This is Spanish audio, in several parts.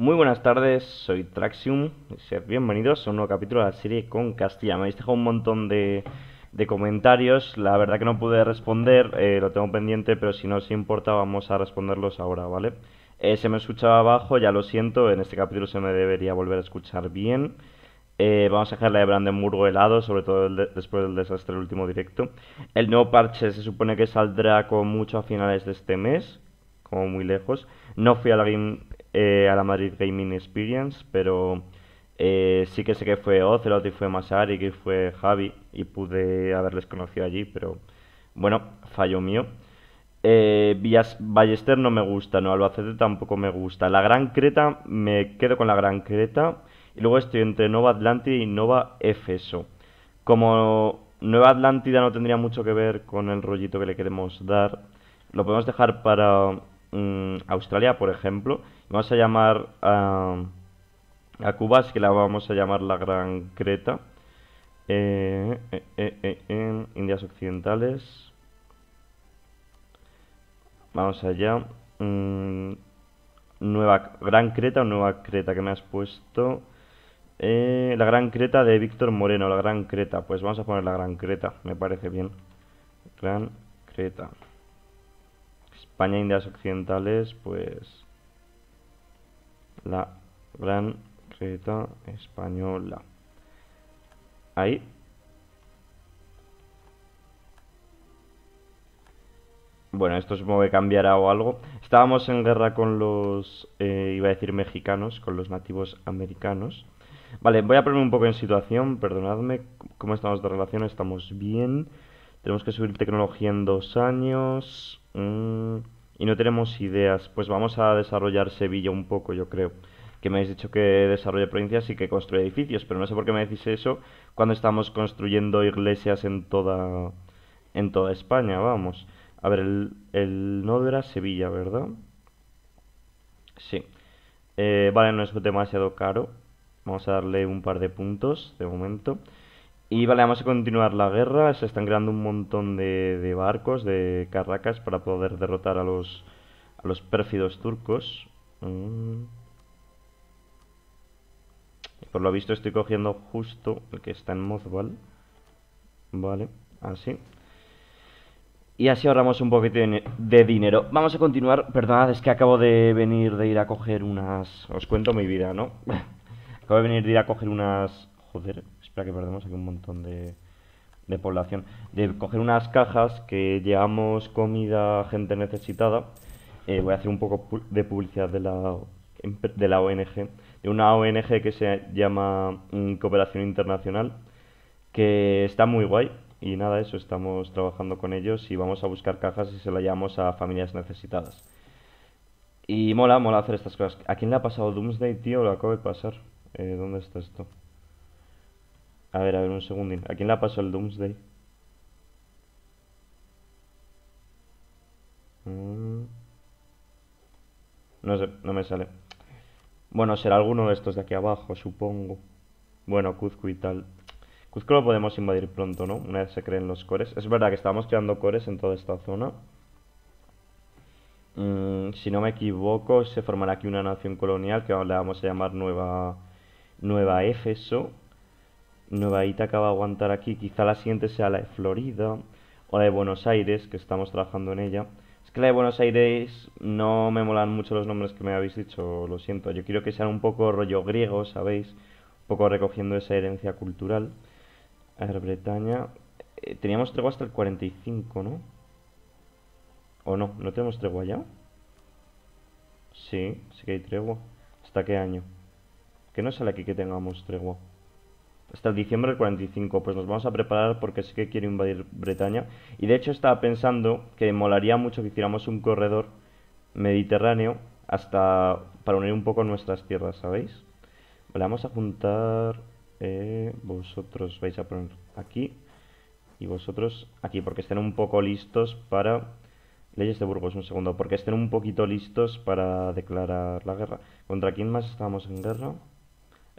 Muy buenas tardes, soy Traxium bienvenidos a un nuevo capítulo de la serie con Castilla. Me habéis dejado un montón de, de comentarios, la verdad que no pude responder, eh, lo tengo pendiente, pero si no os importa vamos a responderlos ahora, ¿vale? Eh, se me escuchaba abajo, ya lo siento, en este capítulo se me debería volver a escuchar bien. Eh, vamos a dejar la de Brandenburgo helado, sobre todo después del desastre del último directo. El nuevo parche se supone que saldrá con mucho a finales de este mes, como muy lejos. No fui a la, game- eh, a la Madrid Gaming Experience, pero eh, sí que sé que fue Ocelot y fue Masari, que fue Javi, y pude haberles conocido allí, pero bueno, fallo mío. Eh, Ballester no me gusta, no, Albacete tampoco me gusta. La Gran Creta, me quedo con la Gran Creta. Y luego estoy entre Nova Atlántida y Nova Efeso. Como Nueva Atlántida no tendría mucho que ver con el rollito que le queremos dar, lo podemos dejar para mm, Australia, por ejemplo. Vamos a llamar a, a Cuba, así que la vamos a llamar la Gran Creta. Eh, eh, eh, Indias Occidentales. Vamos allá. Mm, Nueva Gran Creta o Nueva Creta que me has puesto. La Gran Creta de Víctor Moreno, la Gran Creta. Pues vamos a poner la Gran Creta, me parece bien. Gran Creta. España, Indias Occidentales, pues. La Gran Creta Española. Ahí. Bueno, esto supongo que cambiará o algo. Estábamos en guerra con los, eh, iba a decir mexicanos, con los nativos americanos. Vale, voy a ponerme un poco en situación, perdonadme. ¿Cómo estamos de relación? Estamos bien. Tenemos que subir tecnología en dos años. mm, y no tenemos ideas. Pues vamos a desarrollar Sevilla un poco, yo creo. Que me habéis dicho que desarrolle provincias y que construya edificios, pero no sé por qué me decís eso cuando estamos construyendo iglesias en toda, en toda España, vamos. A ver, el, el nodo era Sevilla, ¿verdad? Sí. Eh, vale, no es demasiado caro. Vamos a darle un par de puntos de momento. Y vale, vamos a continuar la guerra. Se están creando un montón de, barcos, de carracas, para poder derrotar a los, a los pérfidos turcos. Mm. Por lo visto estoy cogiendo justo el que está en Mozval. Vale, así. Y así ahorramos un poquito de dinero. Vamos a continuar. Perdonad, es que acabo de venir de ir a coger unas... Os cuento mi vida, ¿no? Acabo de venir de ir a coger unas... Joder, que perdemos aquí un montón de, de población. De coger unas cajas que llevamos comida a gente necesitada. Eh, voy a hacer un poco de publicidad de la, de la ONG. De una ONG que se llama mm, Cooperación Internacional que está muy guay. Y nada, eso, estamos trabajando con ellos y vamos a buscar cajas y se las llevamos a familias necesitadas. Y mola, mola hacer estas cosas. ¿A quién le ha pasado Doomsday, tío? Lo acabo de pasar. Eh, ¿dónde está esto? A ver, a ver, un segundín. ¿A quién le ha pasado el Doomsday? Mm, No sé, no me sale. Bueno, será alguno de estos de aquí abajo, supongo. Bueno, Cuzco y tal. Cuzco lo podemos invadir pronto, ¿no? Una vez se creen los cores. Es verdad que estamos creando cores en toda esta zona. Mm, si no me equivoco, se formará aquí una nación colonial que le vamos a llamar Nueva, Nueva Éfeso. Nueva Ítaca va a aguantar aquí. Quizá la siguiente sea la de Florida o la de Buenos Aires, que estamos trabajando en ella. Es que la de Buenos Aires no me molan mucho los nombres que me habéis dicho, lo siento. Yo quiero que sean un poco rollo griego, ¿sabéis? Un poco recogiendo esa herencia cultural. A ver, Bretaña. eh, teníamos tregua hasta el 45, ¿no? ¿O no? ¿No tenemos tregua ya? Sí, sí que hay tregua. ¿Hasta qué año? Que no sale aquí que tengamos tregua. Hasta diciembre del 45, pues nos vamos a preparar porque sí que quiero invadir Bretaña. Y de hecho estaba pensando que molaría mucho que hiciéramos un corredor mediterráneo hasta para unir un poco nuestras tierras, ¿sabéis? Vale, vamos a juntar... eh, vosotros vais a poner aquí y vosotros aquí, porque estén un poco listos para... Leyes de Burgos, un segundo, porque estén un poquito listos para declarar la guerra. ¿Contra quién más estábamos en guerra?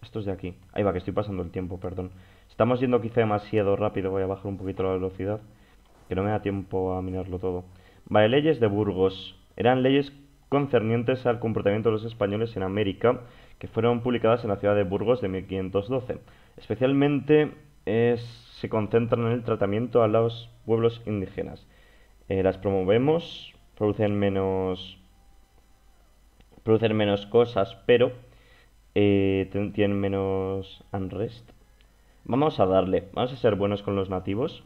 Estos de aquí. Ahí va, que estoy pasando el tiempo, perdón. Estamos yendo quizá demasiado rápido, voy a bajar un poquito la velocidad, que no me da tiempo a mirarlo todo. Vale, leyes de Burgos. Eran leyes concernientes al comportamiento de los españoles en América, que fueron publicadas en la ciudad de Burgos de 1512. Especialmente se concentran en el tratamiento a los pueblos indígenas. Eh, las promovemos, producen menos, producen menos cosas, pero eh, tienen menos unrest. Vamos a darle, vamos a ser buenos con los nativos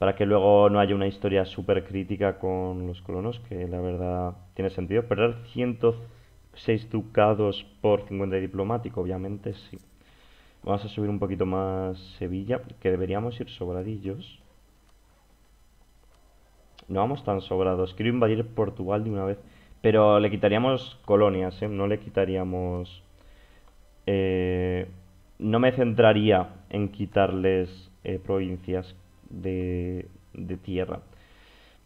para que luego no haya una historia súper crítica con los colonos, que la verdad tiene sentido. Perder 106 ducados por 50 de diplomático, obviamente sí. Vamos a subir un poquito más Sevilla, que deberíamos ir sobradillos. No vamos tan sobrados. Quiero invadir Portugal de una vez. Pero le quitaríamos colonias, ¿eh? No le quitaríamos... Eh, no me centraría en quitarles eh, provincias de, tierra.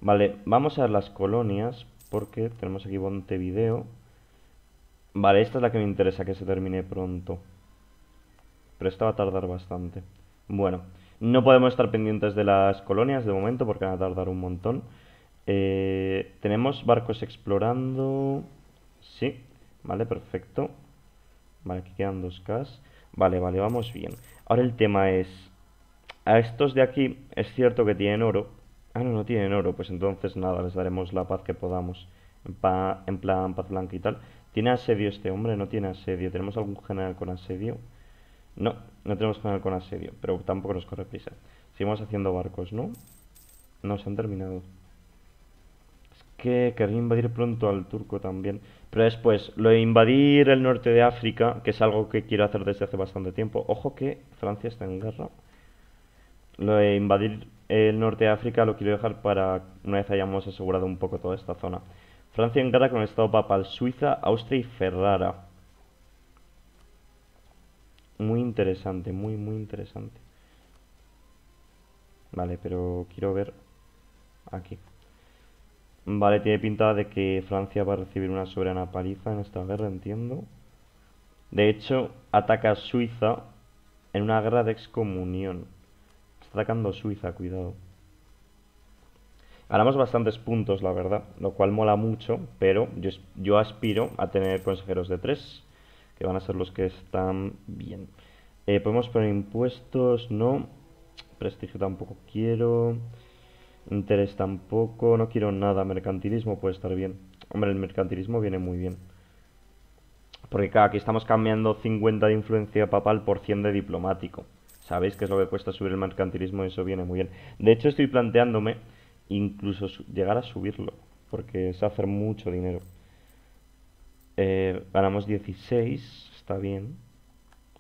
Vale, vamos a las colonias porque tenemos aquí Montevideo. Vale, esta es la que me interesa que se termine pronto. Pero esta va a tardar bastante. Bueno, no podemos estar pendientes de las colonias de momento porque van a tardar un montón. Eh, tenemos barcos explorando. Sí, vale, perfecto. Vale, aquí quedan dos K. Vale, vale, vamos bien. Ahora el tema es, a estos de aquí es cierto que tienen oro. Ah, no, no tienen oro. Pues entonces nada, les daremos la paz que podamos. En, en plan paz blanca y tal. ¿Tiene asedio este hombre? No tiene asedio. ¿Tenemos algún general con asedio? No, no tenemos general con asedio. Pero tampoco nos corre prisa. Seguimos haciendo barcos, ¿no? No, se han terminado. Que querría invadir pronto al turco también. Pero después, lo de invadir el norte de África, que es algo que quiero hacer desde hace bastante tiempo. Ojo que Francia está en guerra. Lo de invadir el norte de África lo quiero dejar para una vez hayamos asegurado un poco toda esta zona. Francia en guerra con el Estado papal, Suiza, Austria y Ferrara. Muy interesante, muy, muy interesante. Vale, pero quiero ver aquí. Vale, tiene pinta de que Francia va a recibir una soberana paliza en esta guerra, entiendo. De hecho, ataca a Suiza en una guerra de excomunión atacando Suiza, cuidado. Ganamos bastantes puntos, la verdad, lo cual mola mucho, pero yo, yo aspiro a tener consejeros de tres, que van a ser los que están bien. Eh, podemos poner impuestos, no. Prestigio tampoco quiero. Interés tampoco, no quiero nada. Mercantilismo puede estar bien. Hombre, el mercantilismo viene muy bien. Porque aquí estamos cambiando 50 de influencia papal por 100 de diplomático. Sabéis que es lo que cuesta subir el mercantilismo eso viene muy bien. De hecho, estoy planteándome incluso llegar a subirlo, porque es hacer mucho dinero. Eh, ganamos 16, está bien.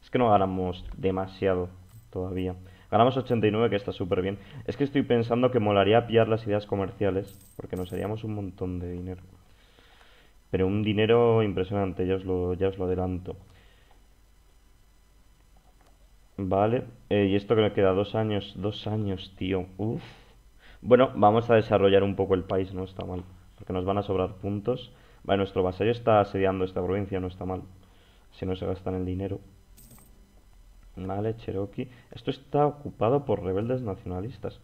Es que no ganamos demasiado todavía. Ganamos 89, que está súper bien. Es que estoy pensando que molaría pillar las ideas comerciales, porque nos haríamos un montón de dinero. Pero un dinero impresionante, ya os lo, ya os lo adelanto. Vale, eh, y esto que me queda dos años, dos años, tío. Uf. Bueno, vamos a desarrollar un poco el país, no está mal. Porque nos van a sobrar puntos. Vale, nuestro vasallo está asediando esta provincia, no está mal. Si no se gastan el dinero. Vale, Cherokee. Esto está ocupado por rebeldes nacionalistas.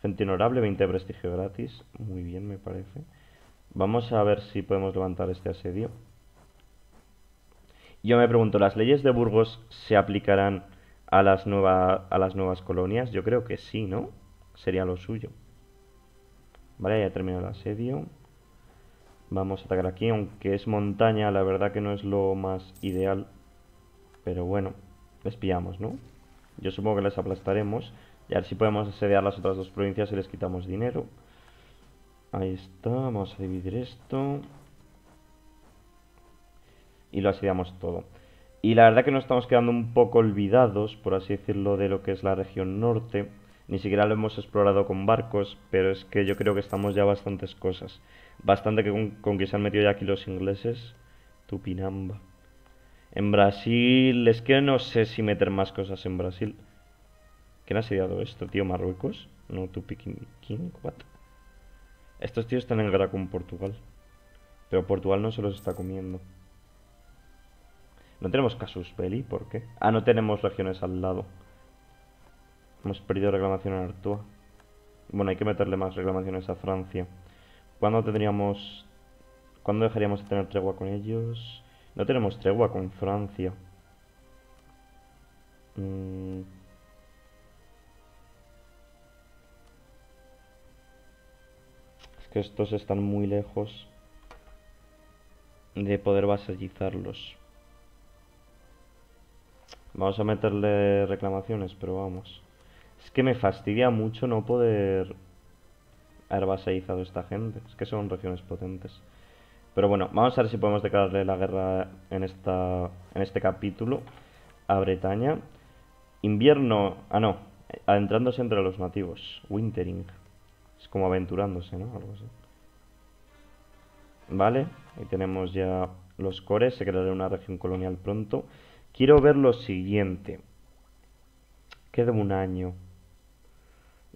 Gente honorable, 20 prestigio gratis. Muy bien, me parece. Vamos a ver si podemos levantar este asedio. Yo me pregunto, ¿las leyes de Burgos se aplicarán a las, a las nuevas colonias? Yo creo que sí, ¿no? Sería lo suyo. Vale, ya terminado el asedio. Vamos a atacar aquí, aunque es montaña, la verdad que no es lo más ideal. Pero bueno, les pillamos, ¿no? Yo supongo que les aplastaremos. Y a ver si podemos asediar las otras dos provincias y les quitamos dinero. Ahí está, vamos a dividir esto. Y lo asediamos todo. Y la verdad que nos estamos quedando un poco olvidados, por así decirlo, de lo que es la región norte. Ni siquiera lo hemos explorado con barcos, pero es que yo creo que estamos ya bastantes cosas. Bastante que con, que se han metido ya aquí los ingleses. Tupinamba. En Brasil, es que no sé si meter más cosas en Brasil. ¿Quién ha asediado esto, tío? ¿Marruecos? No, Tupikin. ¿Quién? ¿What? Estos tíos están en guerra con Portugal. Pero Portugal no se los está comiendo. No tenemos casus belli, ¿por qué? Ah, no tenemos regiones al lado. Hemos perdido reclamación en Artois. Bueno, hay que meterle más reclamaciones a Francia. ¿Cuándo tendríamos ¿Cuándo dejaríamos de tener tregua con ellos? No tenemos tregua con Francia. Mm. Es que estos están muy lejos de poder vasallizarlos. Vamos a meterle reclamaciones, pero vamos. Es que me fastidia mucho no poder haber vasallizado a esta gente. Es que son regiones potentes. Pero bueno, vamos a ver si podemos declararle la guerra en, esta, en este capítulo a Bretaña. Invierno... Ah, no. Adentrándose entre los nativos. Wintering. Es como aventurándose, ¿no? Algo así. Vale. Ahí tenemos ya los cores. Se creará una región colonial pronto. Quiero ver lo siguiente. Queda un año.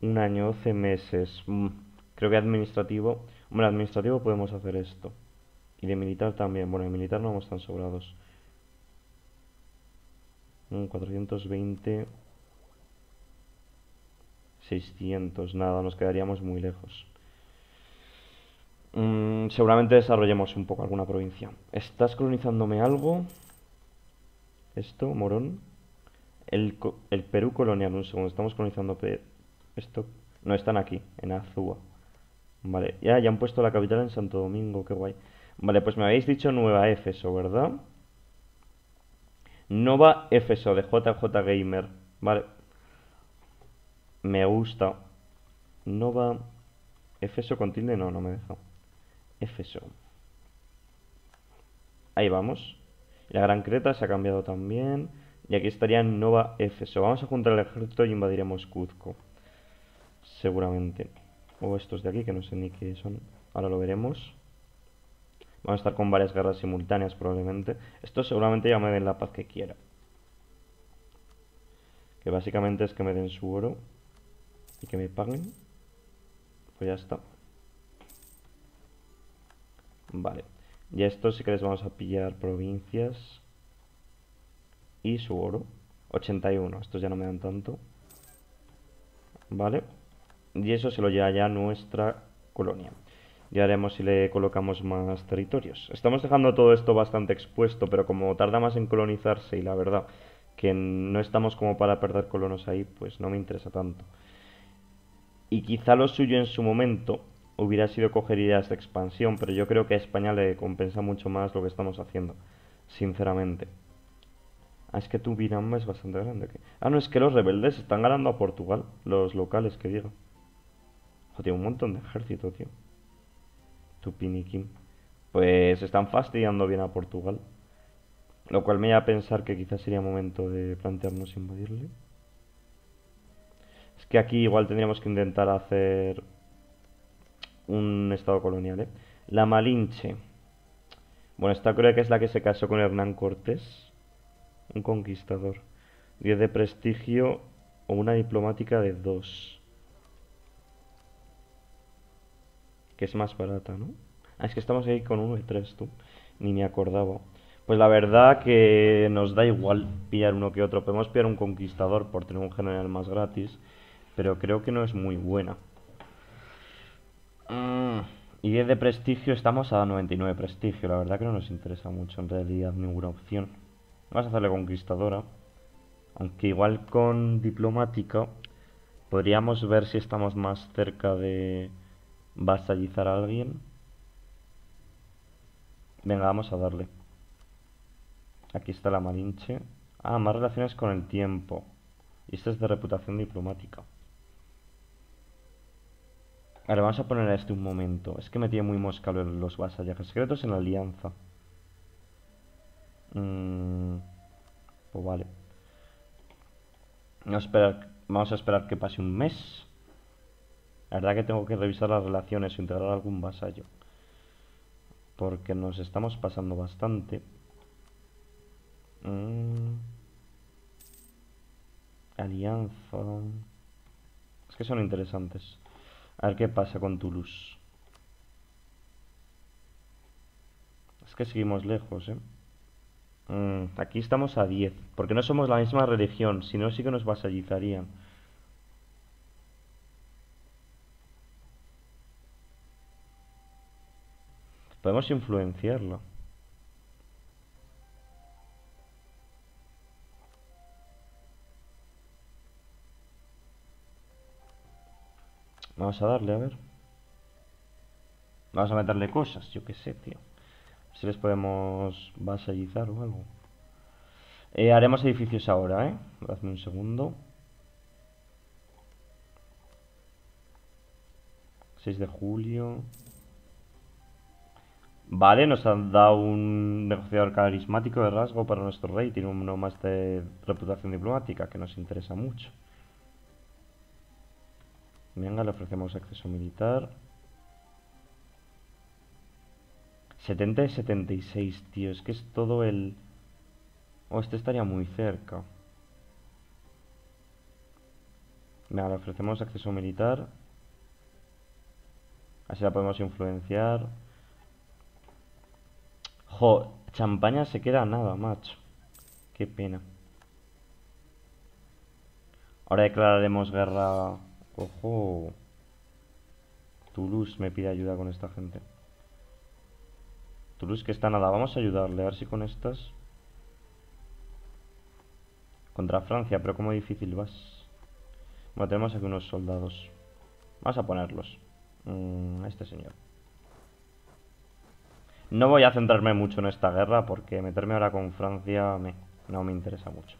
Un año, 12 meses. Mm, creo que administrativo... Hombre, administrativo podemos hacer esto. Y de militar también. Bueno, de militar no vamos tan sobrados. 420... 600. Nada, nos quedaríamos muy lejos. Mm, seguramente desarrollemos un poco alguna provincia. ¿Estás colonizándome algo? Esto, Morón. El, el Perú colonial, un segundo. Estamos colonizando esto. No, están aquí, en Azúa. Vale, ya, ya han puesto la capital en Santo Domingo, qué guay. Vale, pues me habéis dicho Nueva Éfeso, ¿verdad? Nova Éfeso de JJ Gamer. Vale. Me gusta. Nova Éfeso con tilde, no, no me deja. Éfeso. Ahí vamos. La Gran Creta se ha cambiado también. Y aquí estaría Nova Éfeso. Vamos a juntar el ejército y invadiremos Cuzco. Seguramente. O estos de aquí, que no sé ni qué son. Ahora lo veremos. Vamos a estar con varias guerras simultáneas probablemente. Esto seguramente ya me den la paz que quiera. Que básicamente es que me den su oro. Y que me paguen. Pues ya está. Vale. Y esto sí que les vamos a pillar provincias. Y su oro. 81. Estos ya no me dan tanto. Vale. Y eso se lo lleva ya nuestra colonia. Ya haremos si le colocamos más territorios. Estamos dejando todo esto bastante expuesto, pero como tarda más en colonizarse y la verdad que no estamos como para perder colonos ahí, pues no me interesa tanto. Y quizá lo suyo en su momento hubiera sido coger ideas de expansión, pero yo creo que a España le compensa mucho más lo que estamos haciendo, sinceramente. Ah, es que tu Binam es bastante grande. Ah, no, es que los rebeldes están ganando a Portugal, los locales, que digo. Joder, un montón de ejército, tío. Tupiniquim. Pues están fastidiando bien a Portugal. Lo cual me da a pensar que quizás sería momento de plantearnos invadirle. Es que aquí igual tendríamos que intentar hacer un estado colonial, ¿eh? La Malinche. Bueno, esta creo que es la que se casó con Hernán Cortés. Un conquistador. 10 de prestigio o una diplomática de 2. Que es más barata, ¿no? Ah, es que estamos ahí con uno y tres, tú. Ni me acordaba. Pues la verdad que nos da igual pillar uno que otro. Podemos pillar un conquistador por tener un general más gratis, pero creo que no es muy buena. Mm, y 10 de prestigio, estamos a 99 prestigio. La verdad que no nos interesa mucho en realidad ninguna opción. Vamos a hacerle conquistadora. Aunque igual con diplomática podríamos ver si estamos más cerca de vasallizar a alguien. Venga, vamos a darle. Aquí está la Malinche. Ah, más relaciones con el tiempo. Y esto es de reputación diplomática. Ahora vamos a poner a este un momento. Es que me tiene muy mosca los vasallajes secretos en la alianza. Mm, pues vale. Vamos vamos a esperar que pase un mes. La verdad que tengo que revisar las relaciones o integrar algún vasallo. Porque nos estamos pasando bastante. Mm. Alianza. Es que son interesantes. A ver qué pasa con Toulouse. Es que seguimos lejos, ¿eh? Mm, aquí estamos a 10. Porque no somos la misma religión. Si no, sí que nos vasallizarían. Podemos influenciarlo. Vamos a darle, a ver. Vamos a meterle cosas, yo qué sé, tío. Si les podemos vasallizar o algo. Eh, haremos edificios ahora, ¿eh? Hazme un segundo. 6 de julio. Vale, nos han dado un negociador carismático de rasgo para nuestro rey. Tiene uno más de reputación diplomática que nos interesa mucho. Venga, le ofrecemos acceso militar. 70 y 76, tío. Es que es todo el... Oh, este estaría muy cerca. Venga, le ofrecemos acceso militar. Así la podemos influenciar. Jo, champaña se queda nada, macho. Qué pena. Ahora declararemos guerra. Ojo. Toulouse me pide ayuda con esta gente. Toulouse que está nada. Vamos a ayudarle. A ver si con estas. Contra Francia, pero como difícil vas. Bueno, tenemos aquí unos soldados. Vamos a ponerlos. Mm, este señor. No voy a centrarme mucho en esta guerra porque meterme ahora con Francia no me interesa mucho.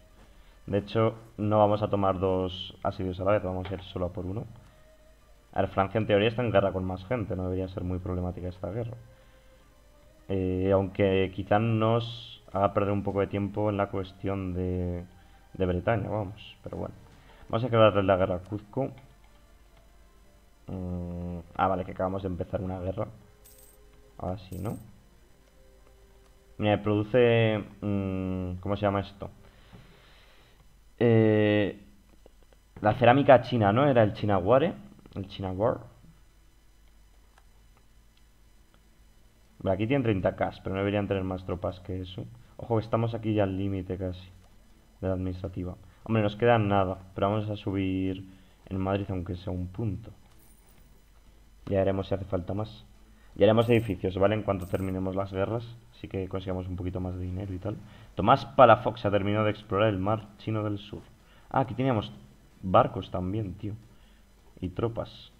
De hecho, no vamos a tomar dos asedios a la vez, vamos a ir solo a por uno. A ver, Francia en teoría está en guerra con más gente, no debería ser muy problemática esta guerra. Eh, aunque quizá nos haga perder un poco de tiempo en la cuestión de, de Bretaña, vamos. Pero bueno, vamos a crearle la guerra a Cuzco. Mm, ah, vale, que acabamos de empezar una guerra. Así, ¿no? Mira, produce... Mm, ¿Cómo se llama esto? Eh, la cerámica china, ¿no? Era el Chinaware. El Chinaware. Vale, aquí tienen 30k, pero no deberían tener más tropas que eso. Ojo que estamos aquí ya al límite casi de la administrativa. Hombre, nos queda nada, pero vamos a subir en Madrid aunque sea un punto. Ya haremos si hace falta más. Ya haremos edificios, ¿vale? En cuanto terminemos las guerras. Así que consigamos un poquito más de dinero y tal. Tomás Palafox ha terminado de explorar el mar chino del sur. Ah, aquí teníamos barcos también, tío. Y tropas.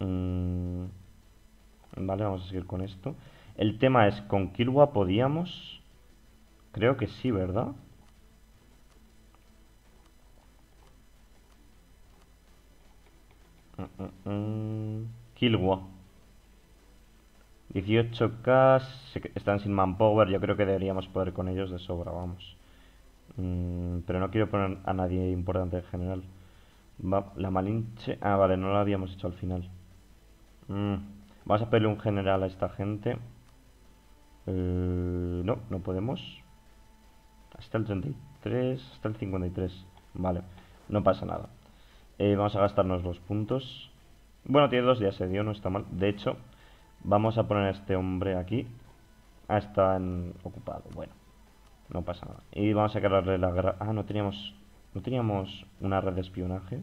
Mm, vale, vamos a seguir con esto. El tema es, ¿con Kilwa podíamos? Creo que sí, ¿verdad? Kilwa. 18k están sin manpower. Yo creo que deberíamos poder con ellos de sobra, vamos. Mm, pero no quiero poner a nadie importante en general. la Malinche. Ah, vale, no lo habíamos hecho al final. Mm, vamos a pedirle un general a esta gente. Eh, no, no podemos. Hasta el 33, hasta el 53. Vale, no pasa nada. Eh, vamos a gastarnos los puntos. Bueno, tiene dos días dio, no está mal. De hecho, vamos a poner a este hombre aquí. Ah, está en... ocupado. Bueno, no pasa nada. Y vamos a cargarle la guerra. Ah, no teníamos... No teníamos una red de espionaje.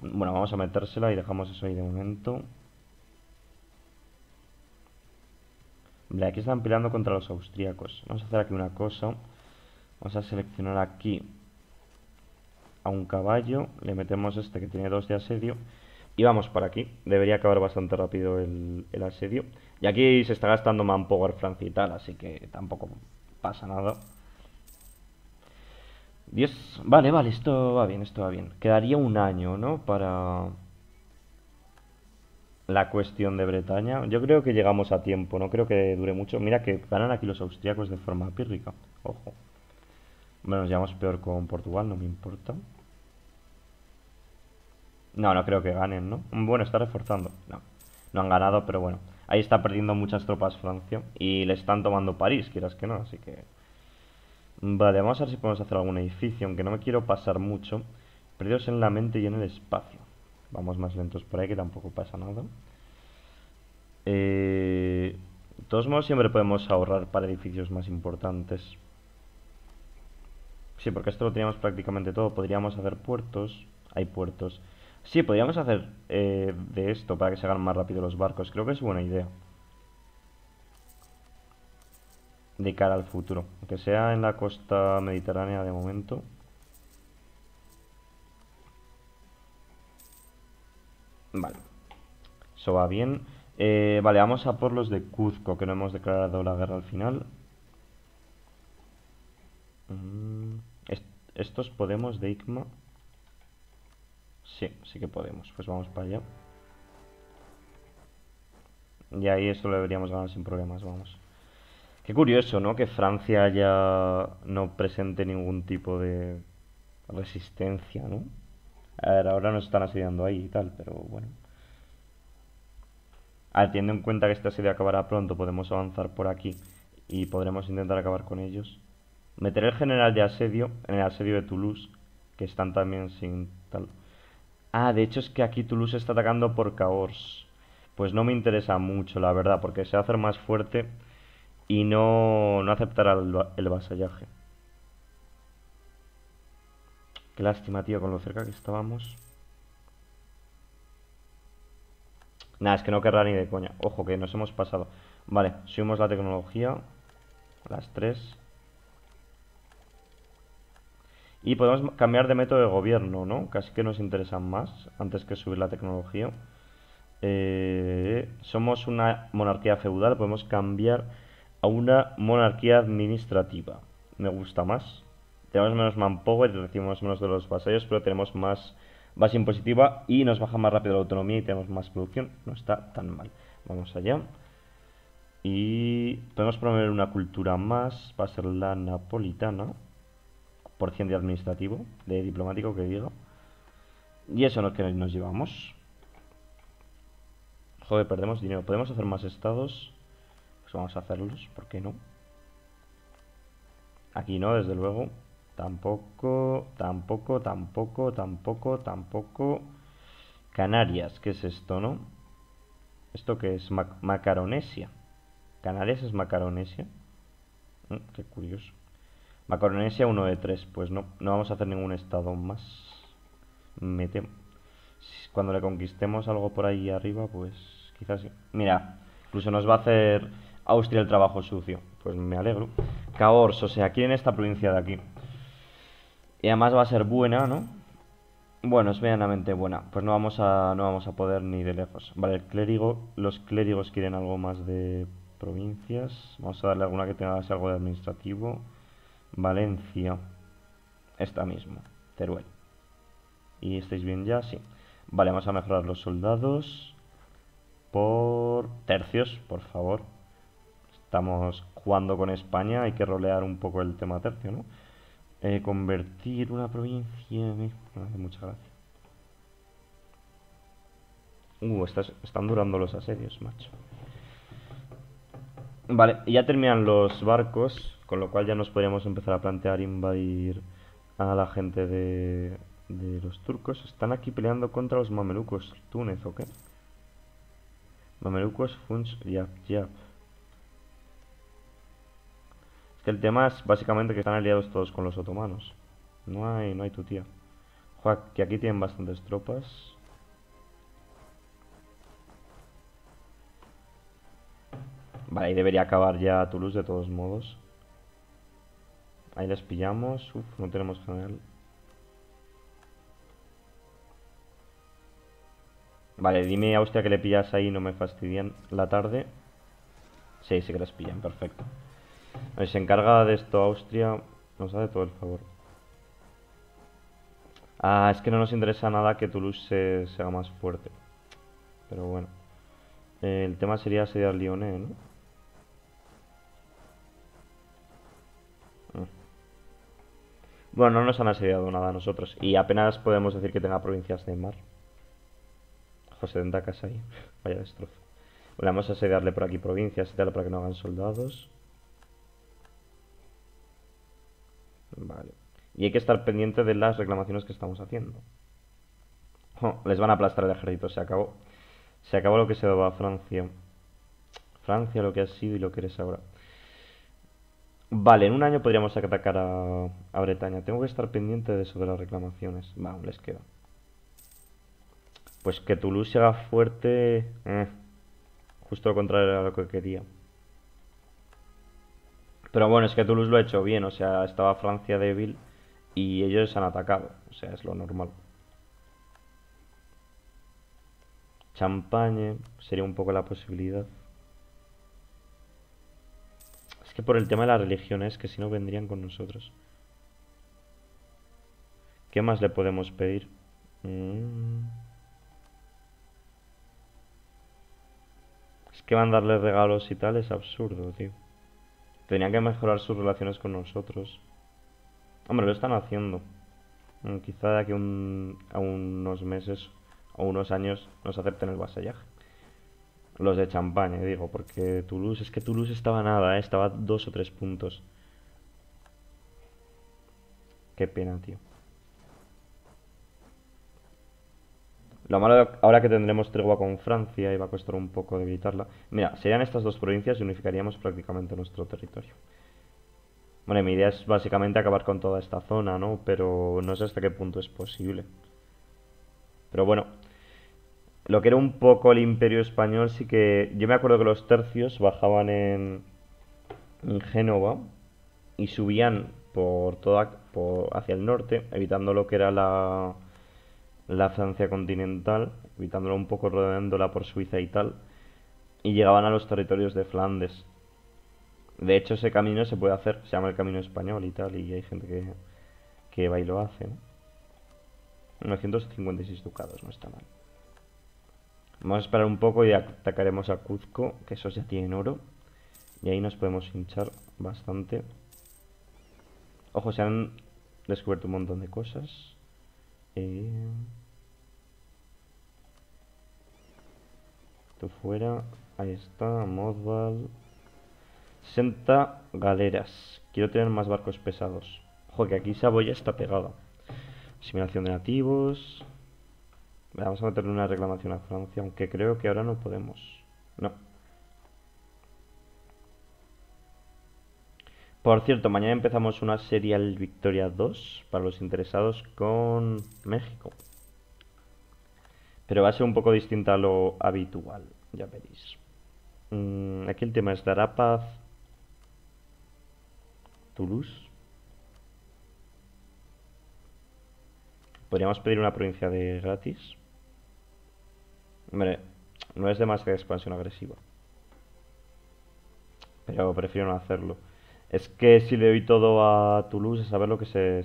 Bueno, vamos a metérsela y dejamos eso ahí de momento. Vale, aquí están peleando contra los austríacos. Vamos a hacer aquí una cosa. Vamos a seleccionar aquí a un caballo, le metemos este que tiene dos de asedio y vamos para aquí. Debería acabar bastante rápido el, asedio. Y aquí se está gastando manpower Francia y tal, así que tampoco pasa nada. Dios, vale, vale, esto va bien, esto va bien. Quedaría un año, ¿no? Para la cuestión de Bretaña. Yo creo que llegamos a tiempo, no creo que dure mucho. Mira que ganan aquí los austriacos de forma pírrica. Ojo. Bueno, nos llevamos peor con Portugal, no me importa. No, no creo que ganen, ¿no? Bueno, está reforzando. No, no han ganado, pero bueno. Ahí está perdiendo muchas tropas Francia. Y le están tomando París, quieras que no, así que... Vale, vamos a ver si podemos hacer algún edificio, aunque no me quiero pasar mucho. Perdidos en la mente y en el espacio. Vamos más lentos por ahí, que tampoco pasa nada. Eh, de todos modos, siempre podemos ahorrar para edificios más importantes. Sí, porque esto lo teníamos prácticamente todo. Podríamos hacer puertos. Hay puertos. Sí, podríamos hacer eh, de esto para que se hagan más rápido los barcos. Creo que es buena idea. De cara al futuro. Aunque sea en la costa mediterránea de momento. Vale. Eso va bien. Eh, vale, vamos a por los de Cuzco, que no hemos declarado la guerra al final. Mm, estos podemos de Igma. Sí, sí que podemos. Pues vamos para allá. Y ahí esto lo deberíamos ganar sin problemas, vamos. Qué curioso, ¿no? Que Francia ya no presente ningún tipo de resistencia, ¿no? A ver, ahora nos están asediando ahí y tal, pero bueno. A teniendo en cuenta que esta asedio acabará pronto, podemos avanzar por aquí y podremos intentar acabar con ellos. Meter el general de asedio en el asedio de Toulouse, que están también sin tal. Ah, de hecho es que aquí Toulouse está atacando por Cahors. Pues no me interesa mucho, la verdad, porque se va a hacer más fuerte y no, no aceptará el, vasallaje. Qué lástima, tío, con lo cerca que estábamos. Nada, es que no querrá ni de coña. Ojo, que nos hemos pasado. Vale, subimos la tecnología. Las tres. Y podemos cambiar de método de gobierno, ¿no? Casi que nos interesan más antes que subir la tecnología. Eh, somos una monarquía feudal, podemos cambiar a una monarquía administrativa. Me gusta más. Tenemos menos manpower recibimos menos de los vasallos, pero tenemos más base impositiva y nos baja más rápido la autonomía y tenemos más producción. No está tan mal. Vamos allá. Y podemos promover una cultura más. Va a ser la napolitana por cien de administrativo, de diplomático que diga. Y eso es lo que nos llevamos. Joder, perdemos dinero. ¿Podemos hacer más estados? Pues vamos a hacerlos, ¿por qué no? Aquí no, desde luego. Tampoco, tampoco, tampoco, tampoco, tampoco. Canarias, ¿qué es esto, no? ¿Esto qué es? Macaronesia. Canarias es Macaronesia. Mm, qué curioso. Macaronesia 1 de 3. Pues no, no vamos a hacer ningún estado más. Me Cuando le conquistemos algo por ahí arriba, pues quizás sí. Mira, incluso nos va a hacer Austria el trabajo sucio. Pues me alegro. Cahors, o sea, aquí en esta provincia de aquí. Y además va a ser buena, ¿no? Bueno, es medianamente buena. Pues no vamos a, no vamos a poder ni de lejos. Vale, el clérigo, los clérigos quieren algo más de provincias. Vamos a darle alguna que tenga algo de administrativo. Valencia. Esta misma. Teruel. ¿Y estáis bien ya? Sí. Vale, vamos a mejorar los soldados. Por tercios, por favor. Estamos jugando con España. Hay que rolear un poco el tema tercio, ¿no? Eh, convertir una provincia... Me hace mucha gracia. Uh, están durando los asedios, macho. Vale, ya terminan los barcos. Con lo cual ya nos podríamos empezar a plantear invadir a la gente de, de los turcos. Están aquí peleando contra los mamelucos. Túnez, ¿o qué? Mamelucos, Funch, Yap, Yap. Es que el tema es básicamente que están aliados todos con los otomanos. No hay, no hay tu tía. Joder, que aquí tienen bastantes tropas. Vale, ahí debería acabar ya Toulouse de todos modos. Ahí les pillamos. Uf, no tenemos general. Vale, dime Austria que le pillas ahí, no me fastidian la tarde. Sí, sí que les pillan, perfecto. Ver, se encarga de esto Austria, nos hace todo el favor. Ah, es que no nos interesa nada que Toulouse se, haga más fuerte. Pero bueno. el tema sería asediar Lyonnais, ¿no? Bueno, no nos han asediado nada a nosotros. Y apenas podemos decir que tenga provincias de mar. José de casa ahí. Vaya destrozo. Bueno, vamos a asediarle por aquí provincias y tal para que no hagan soldados. Vale. Y hay que estar pendiente de las reclamaciones que estamos haciendo. les van a aplastar el ejército, se acabó. Se acabó lo que se daba a Francia. Francia, lo que ha sido y lo que eres ahora. Vale, en un año podríamos atacar a, Bretaña. Tengo que estar pendiente de de las reclamaciones. Vamos, les queda. Pues que Toulouse se haga fuerte... eh, justo lo contrario a lo que quería. Pero bueno, es que Toulouse lo ha hecho bien, o sea, estaba Francia débil y ellos han atacado, o sea, es lo normal. Champagne sería un poco la posibilidad. Que por el tema de las religiones, que si no vendrían con nosotros. ¿Qué más le podemos pedir? Mm. Es que mandarle regalos y tal es absurdo, tío. Tenían que mejorar sus relaciones con nosotros. Hombre, lo están haciendo. Mm, Quizá de aquí a unos meses o unos años nos acepten el vasallaje. Los de Champagne, digo, porque Toulouse, es que Toulouse estaba nada, ¿eh? Estaba dos o tres puntos. Qué pena, tío. Lo malo ahora que tendremos tregua con Francia y va a costar un poco debilitarla. Mira, serían estas dos provincias y unificaríamos prácticamente nuestro territorio. Bueno, mi idea es básicamente acabar con toda esta zona, ¿no? Pero no sé hasta qué punto es posible. Pero bueno, lo que era un poco el Imperio Español, sí que... Yo me acuerdo que los tercios bajaban en, en Génova y subían por toda, por, hacia el norte, evitando lo que era la, la Francia continental, evitándola un poco, rodeándola por Suiza y tal, y llegaban a los territorios de Flandes. De hecho, ese camino se puede hacer, se llama el Camino Español y tal, y hay gente que, que va y lo hace, ¿no? 956 ducados, no está mal. Vamos a esperar un poco y atacaremos a Cuzco, que esos ya tienen oro. Y ahí nos podemos hinchar bastante. Ojo, se han descubierto un montón de cosas. Eh... Tú fuera. Ahí está, Modval. 60 galeras. Quiero tener más barcos pesados. Ojo, que aquí Saboya está pegada. Asimilación de nativos. Vamos a meterle una reclamación a Francia, aunque creo que ahora no podemos. No. Por cierto, mañana empezamos una Serial Victoria 2 para los interesados con México. Pero va a ser un poco distinta a lo habitual, ya veréis. Mm, aquí el tema es Darapaz, Toulouse. Podríamos pedir una provincia de gratis. Hombre, no es demasiada expansión agresiva. Pero prefiero no hacerlo. Es que si le doy todo a Toulouse, a saber lo que se,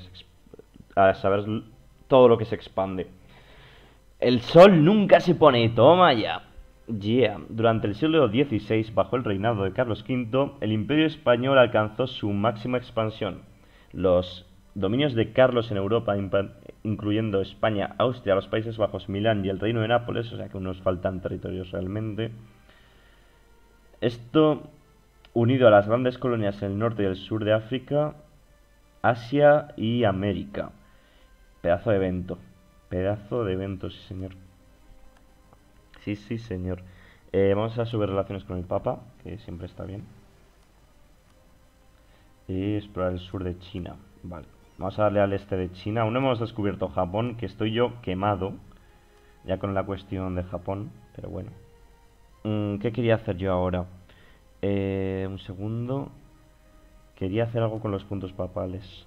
a saber todo lo que se expande. El sol nunca se pone, toma ya. Yeah. Durante el siglo XVI, bajo el reinado de Carlos V, el imperio español alcanzó su máxima expansión. Los dominios de Carlos en Europa, incluyendo España, Austria, los Países Bajos, Milán y el Reino de Nápoles, o sea que nos faltan territorios realmente. Esto, unido a las grandes colonias en el norte y el sur de África, Asia y América. Pedazo de evento. Pedazo de evento, sí señor. Sí, sí, señor. Eh, vamos a subir relaciones con el Papa, que siempre está bien. Y explorar el sur de China. Vale. Vamos a darle al este de China. Aún no hemos descubierto Japón, que estoy yo quemado. Ya con la cuestión de Japón. Pero bueno. Mm, ¿qué quería hacer yo ahora? Eh, un segundo. Quería hacer algo con los puntos papales.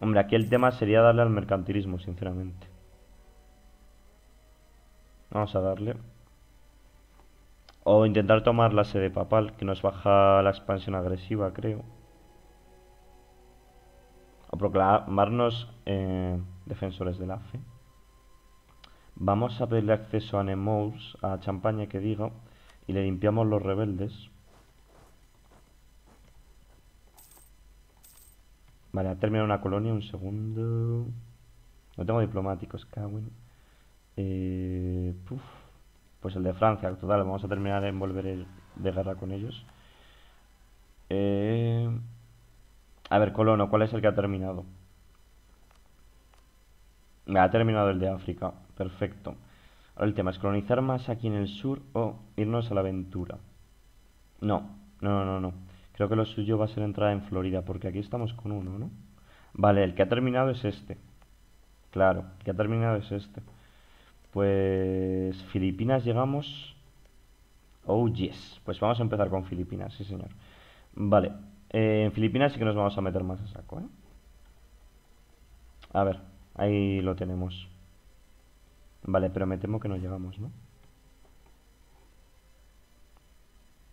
Hombre, aquí el tema sería darle al mercantilismo, sinceramente. Vamos a darle. O intentar tomar la sede papal, que nos baja la expansión agresiva, creo. O proclamarnos eh, defensores de la fe. Vamos a pedirle acceso a Nemours, a Champaña que diga, y le limpiamos los rebeldes. Vale, ha terminado una colonia, un segundo. No tengo diplomáticos, Cawin. Eh. Pues el de Francia, total, vamos a terminar de envolver el- de guerra con ellos. Eh, a ver, colono, ¿cuál es el que ha terminado? Me ha terminado el de África, perfecto. Ahora el tema es colonizar más aquí en el sur o irnos a la aventura. No, no, no, no. Creo que lo suyo va a ser entrar en Florida, porque aquí estamos con uno, ¿no? Vale, el que ha terminado es este. Claro, el que ha terminado es este. Pues Filipinas llegamos. Oh, yes. Pues vamos a empezar con Filipinas, sí señor. Vale. En Filipinas sí que nos vamos a meter más a saco, ¿eh? A ver, ahí lo tenemos. Vale, pero me temo que no llegamos, ¿no?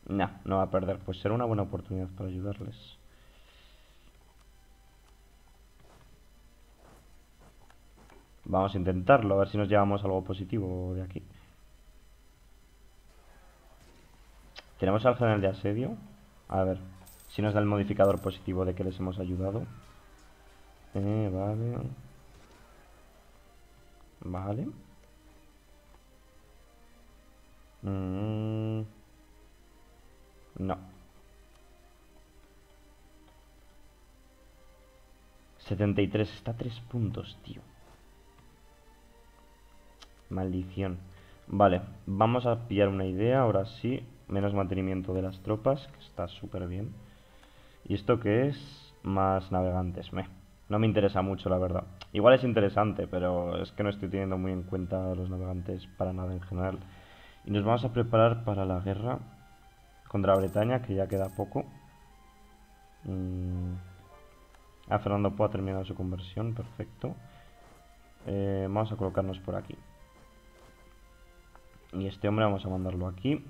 No, no va a perder. Pues será una buena oportunidad para ayudarles. Vamos a intentarlo, a ver si nos llevamos algo positivo de aquí. Tenemos al general de asedio. A ver, si nos da el modificador positivo de que les hemos ayudado. Eh, vale. Vale. Mm. No. 73, está a 3 puntos, tío. Maldición. Vale, vamos a pillar una idea, ahora sí. Menos mantenimiento de las tropas, que está súper bien. ¿Y esto qué es? Más navegantes. No me interesa mucho, la verdad. Igual es interesante, pero es que no estoy teniendo muy en cuenta los navegantes para nada en general. Y nos vamos a preparar para la guerra contra Bretaña, que ya queda poco. Mm. Ah, Fernando Poe ha terminado su conversión, perfecto. Eh, vamos a colocarnos por aquí. Y este hombre vamos a mandarlo aquí.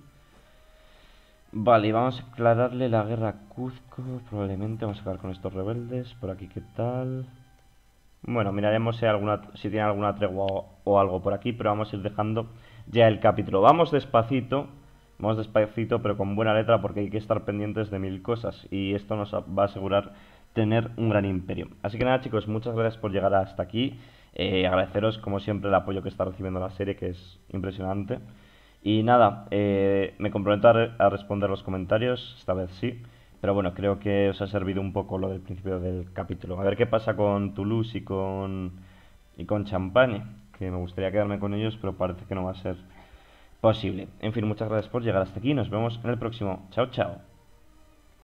Vale, y vamos a aclararle la guerra a Cuzco. Probablemente vamos a acabar con estos rebeldes. Por aquí, ¿qué tal? Bueno, miraremos si, alguna, si tiene alguna tregua o, algo por aquí, pero vamos a ir dejando ya el capítulo. Vamos despacito, vamos despacito, pero con buena letra porque hay que estar pendientes de mil cosas y esto nos va a asegurar tener un gran imperio. Así que nada chicos, muchas gracias por llegar hasta aquí. Eh, agradeceros como siempre el apoyo que está recibiendo la serie, que es impresionante. Y nada, eh, me comprometo a, responder los comentarios, esta vez sí. Pero bueno, creo que os ha servido un poco lo del principio del capítulo. A ver qué pasa con Toulouse y con, y con Champagne, que me gustaría quedarme con ellos, pero parece que no va a ser posible. En fin, muchas gracias por llegar hasta aquí. Nos vemos en el próximo. Chao, chao.